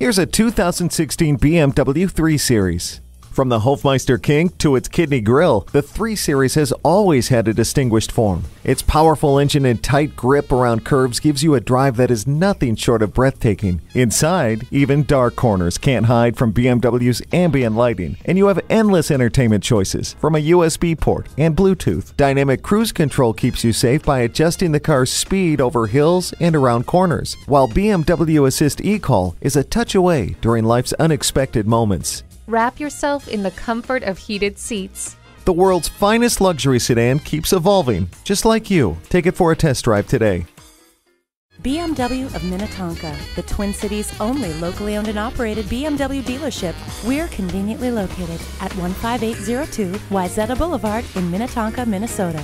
Here's a 2016 BMW 3 Series. From the Hofmeister kink to its kidney grill, the 3 Series has always had a distinguished form. Its powerful engine and tight grip around curves gives you a drive that is nothing short of breathtaking. Inside, even dark corners can't hide from BMW's ambient lighting, and you have endless entertainment choices from a USB port and Bluetooth. Dynamic cruise control keeps you safe by adjusting the car's speed over hills and around corners, while BMW Assist eCall is a touch away during life's unexpected moments. Wrap yourself in the comfort of heated seats. The world's finest luxury sedan keeps evolving, just like you. Take it for a test drive today. BMW of Minnetonka, the Twin Cities' only locally owned and operated BMW dealership. We're conveniently located at 15802 Wayzata Boulevard in Minnetonka, Minnesota.